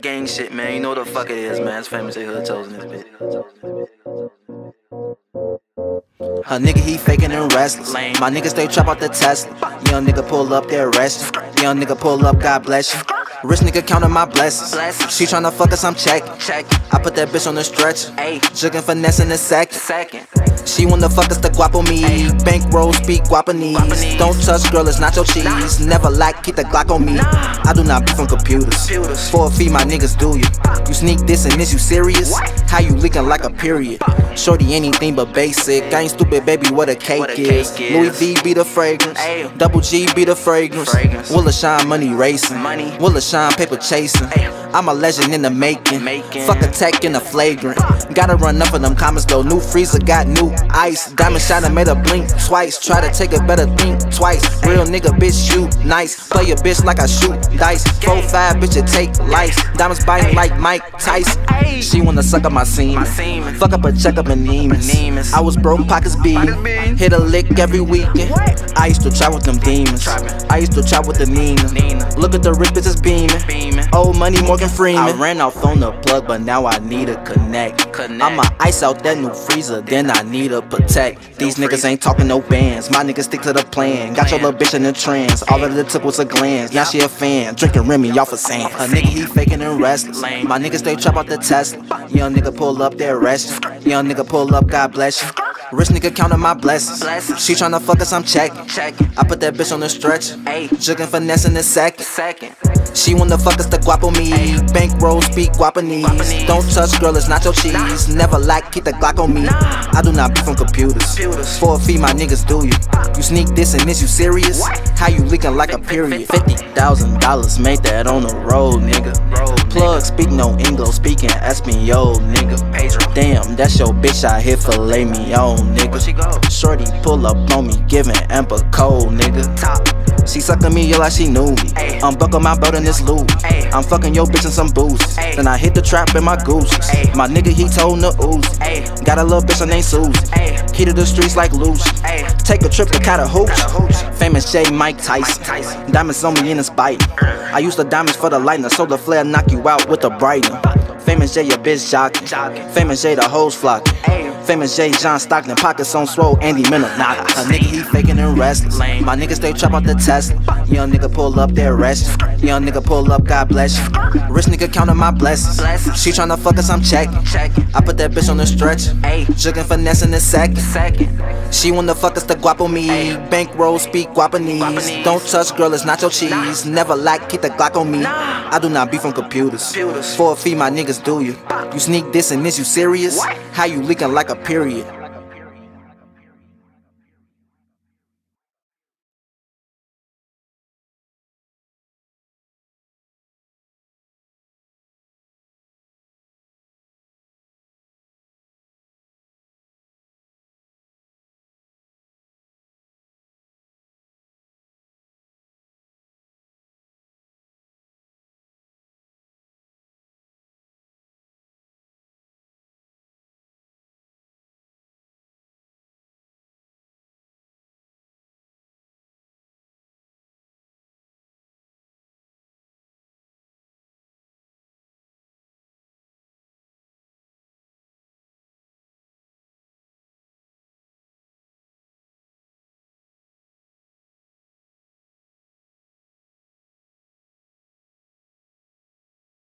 Gang shit, man. You know what the fuck it is, man. It's famous Jay Hood Chosen this bitch. A nigga, he faking and restless. My niggas, stay trap out the Tesla. Young nigga pull up, they arrest you. Young nigga pull up, God bless you. Rich nigga counting my blessings. She tryna fuck us, I'm checking. I put that bitch on the stretcher. Jugging finesse in a second. Second. She wanna fuck us the guapo me. Bankroll speak gwapanese. Gwapanese. Don't touch, girl, it's not your cheese. Never like, keep the Glock on me. I do not be from computers. Computers. For a fee, my niggas do you. You sneak this and this, you serious? How you leaking like a period? Shorty anything but basic. I ain't stupid, baby, what a cake, What a is. cake is. Louis V be the fragrance. Double G be the fragrance. Fragrance. Will shine, money racing. Money. Will shine, paper chasing. I'm a legend in the making. Making. Fuck a tech in the flagrant. Gotta run up for them comments though. New freezer got new ice. Diamond shiner made a blink twice. Try to take a better think twice. Real nigga, bitch, shoot nice. Play a bitch like I shoot dice. Four five, bitch, it take life. Diamonds biting like Mike Tyson. She wanna suck up my semen. My semen. Fuck up a check up in Neiman's. I was broke, pockets beat. Hit a lick every weekend. I used to try with them demons. I used to try with the Nina. Look at the rich bitches beaming. Old money, Morgan Freeman. I ran off on the plug, but now I need a connect. I'ma ice out that new freezer, then I need a protect. These niggas ain't talking no bands. My niggas stick to the plan. Got your little bitch in the trance. All that it took was a glance. Now she a fan. Drinking Remy off a sand. A nigga, he faking and restless. My niggas, they trap out the Tesla. Young nigga pull up, they arrest you. Young nigga pull up, God bless you. Rich nigga counting my blessings. She tryna fuck us, I'm checking. I put that bitch on the stretcher. Ayy. Jugging finesse in a second. She wanna fuck us the guapo me. Bankroll speak gwapanese. Don't touch, girl, it's not your cheese. Never like, keep the Glock on me. I do not be from computers. For a fee, my niggas do you. You sneak this and this, you serious? How you leaking like a period? Fifty thousand dollars, made that on the road, nigga. Plug, speak no English, speaking Espanol, nigga. Damn, that's your bitch I hit filet me on, nigga. Shorty pull up on me, giving amper cold, nigga. She sucking me like she knew me. Ayy. Unbuckle my belt in this loop. I'm fucking your bitch in some boots. Then I hit the trap in my gooses. My nigga he told the ooze. Got a little bitch her name Susie. Key to the streets like loose. Take a trip to. Chattahoochee. Famous J Mike Tyson. Tyson. Diamonds on me in a spite. I use the diamonds for the lightning, so the flare knock you out with the brightener. Famous J, your bitch. Jocking. Famous J, the hoes flocking. Famous Jay, John Stockton, pockets on swole, Andy Minna. Nah, a nigga he faking and restless. My niggas stay trap out the Tesla. Young nigga pull up, they rest. you. Young nigga pull up, God bless you. Rich nigga counting my blessings. She tryna fuck us, I'm checking. I put that bitch on the stretch. Jugging finesse in a second. She wanna fuck us the guapo me. Bankroll speak gwapanese. Don't touch, girl, it's not your cheese. Never like, keep the Glock on me. I do not be from computers. Computers. For a fee, my niggas do you. You sneak this and this, you serious? How you leaking like a period?